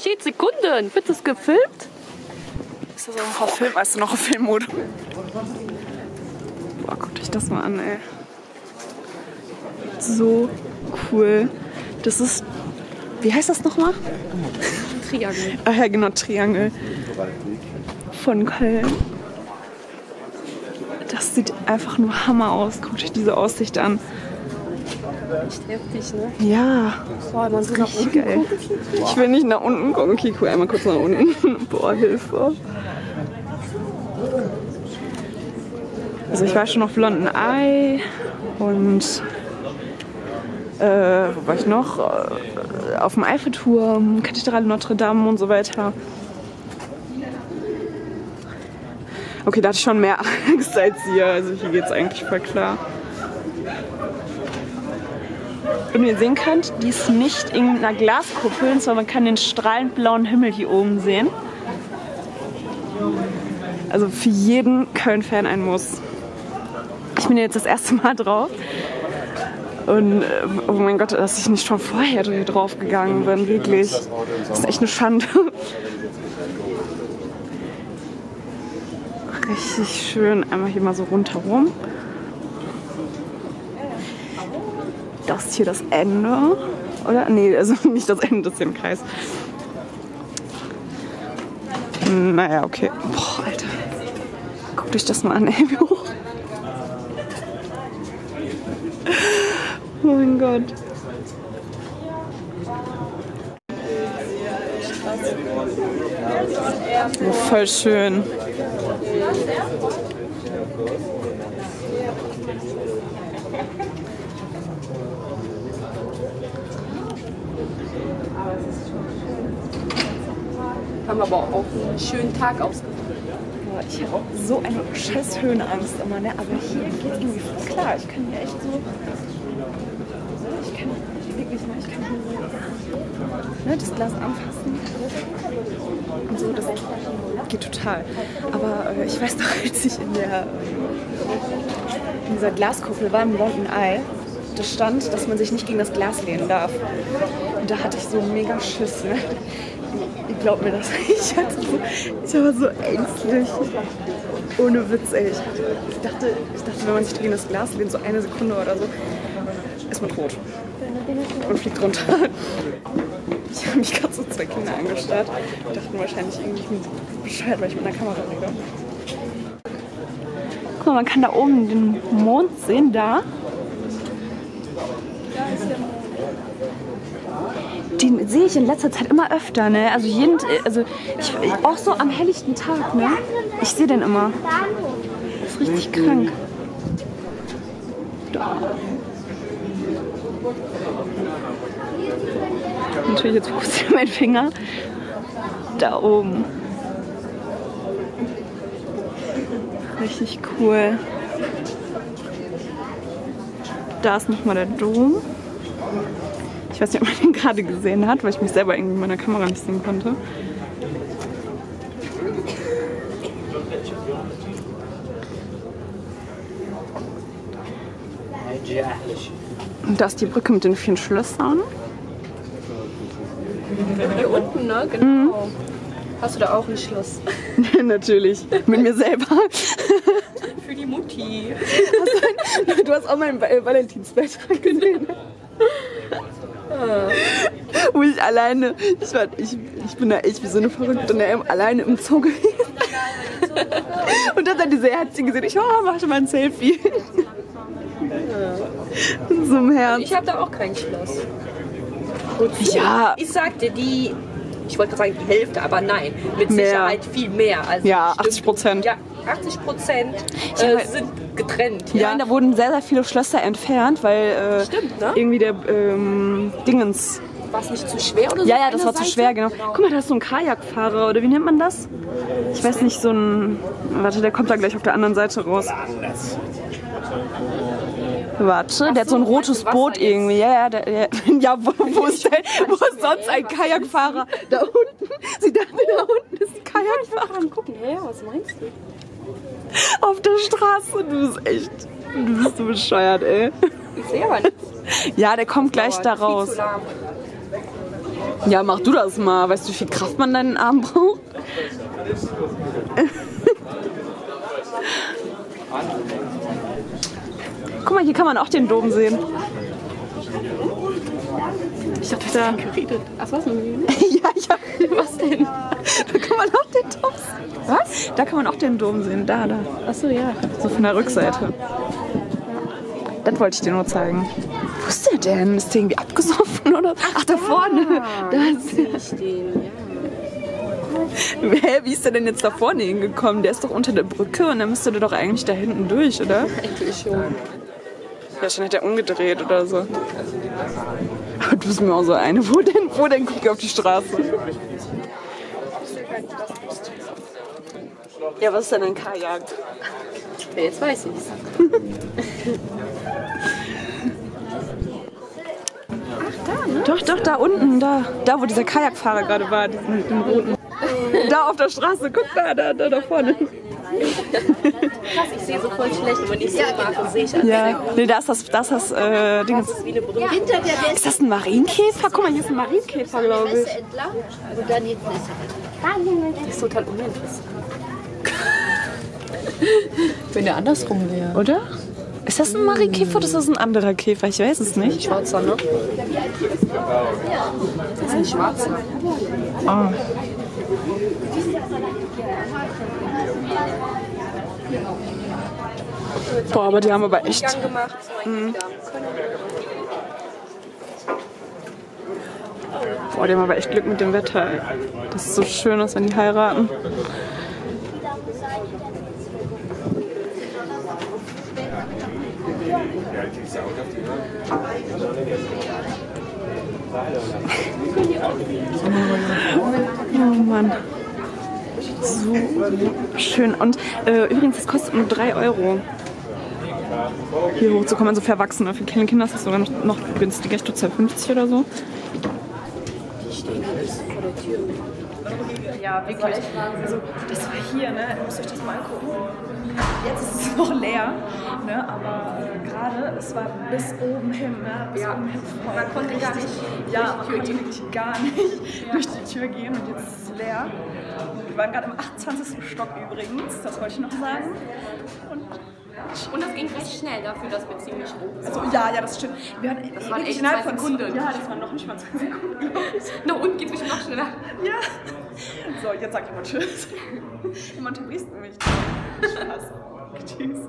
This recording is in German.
Steht Sekunden. Wird das gefilmt? Ist das auch noch auf Film? Weißt du noch auf Filmmode? Boah, guckt euch das mal an, ey. So cool. Das ist. Wie heißt das nochmal? Triangel. Ach ja, genau, Triangel. Von Köln. Das sieht einfach nur Hammer aus. Guckt euch diese Aussicht an. Echt heftig, ne? Ja, Boah, man so nach unten geil. Ich will nicht nach unten gucken. Cool, einmal kurz nach unten. Boah, Hilfe. Also ich war schon auf London Eye und äh, wo war ich noch? Äh, Auf dem Eiffelturm, Kathedrale Notre Dame und so weiter. Okay, da hatte ich schon mehr Angst als hier. Also hier geht's eigentlich voll klar. Und ihr sehen könnt, die ist nicht in einer Glaskuppel, sondern man kann den strahlend blauen Himmel hier oben sehen. Also für jeden Köln-Fan ein Muss. Ich bin jetzt das erste Mal drauf. Und äh, oh mein Gott, dass ich nicht schon vorher drauf gegangen bin, wirklich. Das ist echt eine Schande. Richtig schön. Einmal hier mal so rundherum. Das hier das Ende. Oder? Nee, also nicht das Ende, das ist im Kreis. Naja, okay. Boah, Alter. Guckt euch das mal an, ey, wie hoch. Oh mein Gott. Oh, voll schön. Haben aber auch einen schönen Tag ausgesucht. Boah, Ich habe so eine scheiß Höhenangst immer, ne? Aber hier geht irgendwie voll klar. Ich kann hier echt so. Ich kann wirklich, ne? Ich kann hier so. Ne, das Glas anfassen. Und so, das geht total. Aber äh, ich weiß noch, als ich in der. in dieser Glaskuppel war im London Eye. Da stand, dass man sich nicht gegen das Glas lehnen darf. Und da hatte ich so mega Schiss. Ne? Ihr glaubt mir das. Ich, hatte so, ich war so ängstlich. Ohne Witz, ey. Ich, dachte, ich dachte, wenn man sich gegen das Glas lehnt, so eine Sekunde oder so, ist man tot. Und fliegt runter. Ich habe mich gerade so zwei Kinder angestarrt. Die dachten wahrscheinlich irgendwie, ich bin bescheuert, weil ich mit einer Kamera rede. Guck mal, man kann da oben den Mond sehen, da. Den sehe ich in letzter Zeit immer öfter, ne? Also jeden, also ich, auch so am helllichten Tag, ne? Ich sehe den immer. Das ist richtig krank. Da. Natürlich jetzt fokussiert mein Finger. Da oben. Richtig cool. Da ist nochmal der Dom. Ich weiß nicht, ob man den gerade gesehen hat, weil ich mich selber irgendwie in meiner Kamera nicht sehen konnte. Und da ist die Brücke mit den vielen Schlössern. Hier unten, ne? Genau. Hast du da auch ein Schloss? Natürlich, mit mir selber. Für die Mutti. Du hast auch meinen Val- Valentinsbeitrag gesehen. Wo ich alleine, ich, war, ich, ich bin da echt wie so eine Verrückte, ne, alleine im Zoo gewesen. Und dann hat diese Herzchen gesehen, ich, oh, mach schon mal ein Selfie. In so einem Herz. Ich habe da auch kein Schloss. Ja, Ich sagte, die, ich wollte gerade sagen die Hälfte, aber nein, mit Mehr. Sicherheit viel mehr. Also Ja, bestimmt- 80%. Ja, 80 Prozent äh, sind getrennt. ja, da wurden sehr, sehr viele Schlösser entfernt, weil äh, Stimmt, ne? irgendwie der ähm, Dingens. War es nicht zu schwer oder so? Ja, ja, das war zu Seite? schwer, genau. Guck mal, da ist so ein Kajakfahrer, oder wie nennt man das? Ich weiß nicht, so ein. Warte, der kommt da gleich auf der anderen Seite raus. Warte, der hat so ein rotes Boot jetzt? irgendwie. Ja, ja, der, ja, ja wo, wo, ist denn, wo ist sonst ein Kajakfahrer? Da unten. Sie dachte, da unten ist ein Kajakfahrer. Gucken, hä, was meinst du? Auf der Straße. Du bist echt. Du bist so bescheuert, ey. Ich sehe aber nichts. Ja, der kommt gleich da Viel raus. zu lahm. Ja, mach du das mal. Weißt du, wie viel Kraft man deinen Arm braucht? Guck mal, hier kann man auch den Dom sehen. Ich dachte, Da. das geredet. Ach, was ja, ja. Was denn? Da kann man auch den Dom sehen. Was? Da kann man auch den Dom sehen. Da, da. Achso, ja. So von der Rückseite. Das wollte ich dir nur zeigen. Wo ist der denn? Ist der irgendwie abgesoffen oder? Ach, da vorne. Da ist Sehe ich den, ja. Hä, wie ist der denn jetzt da vorne hingekommen? Der ist doch unter der Brücke und dann müsste der doch eigentlich da hinten durch, oder? Eigentlich schon. Ja, schon hat er umgedreht oder so. Du bist mir auch so eine. Wo denn? Wo denn? Guck ich auf die Straße. Ja, was ist denn ein Kajak? Ja, jetzt weiß ich's. Doch, doch, da unten, da. Da, wo dieser Kajakfahrer gerade war, diesen, mit dem roten. Da auf der Straße, guck da, da, da, da vorne. Krass, ich sehe so voll schlecht, aber nicht so mache, sehe ich alles Ja, nee, da ist das, das, ist das äh, Ding. Das ist wie eine. Hinter der Ist das ein Marienkäfer? Guck mal, hier ist ein Marienkäfer, glaube ich. entlang und dann hinten ist er. Das ist total uninteressant. Wenn der andersrum wäre. Oder? Ist das ein Marienkäfer oder ist das ein anderer Käfer? Ich weiß es nicht. Schwarzer, ne? Das ist ein schwarzer. Oh. Boah, aber die haben aber echt. Ein Boah, die haben aber echt Glück mit dem Wetter. Das ist so schön ist, wenn die heiraten. Oh Mann. So schön. Und äh, übrigens, das kostet nur 3 Euro. Hier hochzukommen, also für Erwachsene. Für kleine Kinder ist das sogar noch, noch günstiger. Ich glaube 2,50 oder so. Ja, wirklich. Also, das war hier, ne? Ihr müsst euch das mal angucken. Jetzt ist es noch leer, ne? aber gerade, es war bis oben hin, ne? Bis oben hin voll. Man konnte gar nicht, ja, man konnte wirklich gar nicht durch die Tür gehen und jetzt ist es leer. Wir waren gerade im 28. Stock übrigens, das wollte ich noch sagen. Und Und das ging recht schnell dafür, dass wir ziemlich hoch sind. also, ja, ja, das stimmt. Wir hatten waren wirklich echt innerhalb zwei von Sekunden. Ja, das waren noch nicht mal zwei Sekunden. Na und geht's bestimmt noch schneller. Ja. So, jetzt sag ich mal Tschüss. Jemand vermisst mich. Spaß. Tschüss.